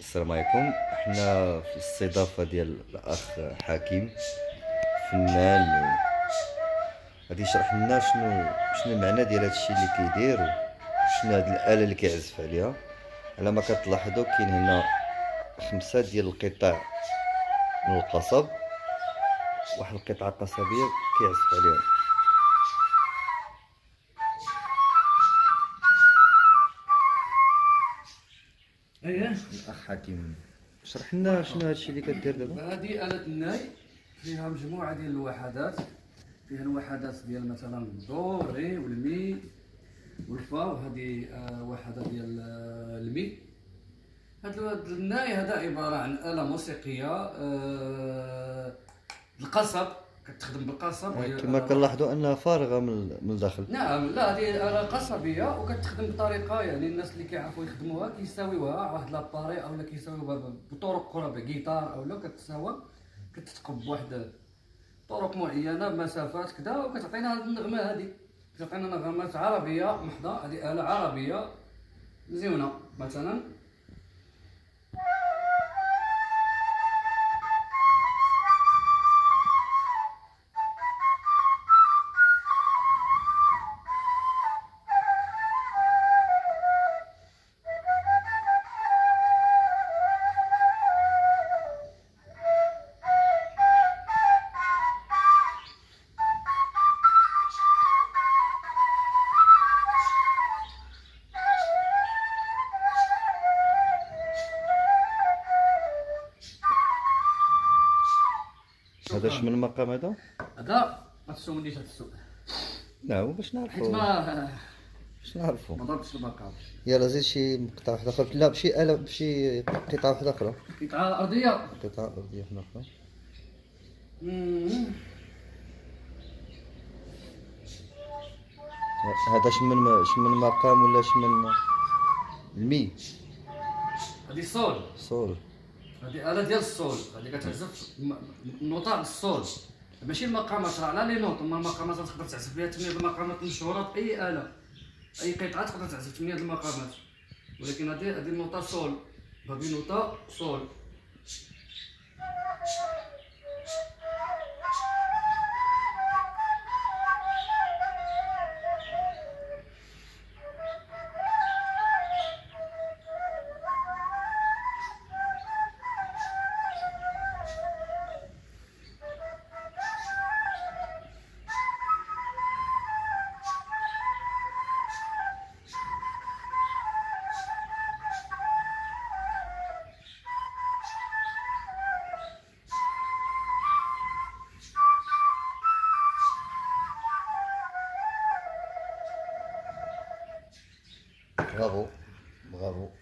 السلام عليكم. حنا في الاستضافة ديال الأخ حكيم فنان. غادي يشرح لنا شنو شنو المعنى ديال هادشي اللي كيدير شنو هاد الآلة اللي كيعزف عليها. على ما كتلاحظوا كاين هنا خمسة ديال القطع من القصب واحد القطعة قصبية كيعزف عليها. إيه الأخ حكيم. شرح لنا شنو هادشي اللي كدير دابا؟ هذه آلة الناي فيها مجموعة ديال الوحدات. فيها الوحدات ديال مثلا الدو ري والمي والفا وهذه آه، وحدة ديال آه، المي. هاد الناي هذا عبارة عن آلة موسيقية آه، القصب. كتخدم بالقصب وهي كما آلة- كنلاحظوا أنها فارغة من من الداخل. نعم لا هذه آلة قصبية وكتخدم بطريقة يعني الناس اللي كيعرفوا يخدموها كيساويوها على واحد l'appareil أو لا كيساويوها بطرق أخرى بجيتار أو لا كتساوى كتتقب بواحد طرق معينة بمسافات كذا وكتعطينا هذه النغمة هذه كتعطينا نغمات عربية محضة هذه آلة عربية مزيونة. مثلا هذا شنو من المقام هذا؟ هذا ما تسولنيش هذا السؤال لا هو باش حيت نعرفوا ما باش نعرفوا ما ضربتش المقام يلا زيد شي مقطع واحد آخر. لا بشي آلة بشي قطعة واحدة أخرى. قطعة أرضية. قطعة أرضية واحدة أخرى. مم. هذا شمن شمن مقام ولا شمن المي؟ هذه صول. صول. هذه آلة ديال الصول هذه كتعزف النوطة الصول ماشي المقامات راه لا لي نوط أما المقامات تقدر تعزف بها ثمانية المقامات المشهورة بأي آلة. أي قطعة تقدر تعزف ثمانية المقامات. ولكن هذه هذه النوطة صول هذه نوطة صول Bravo. Bravo.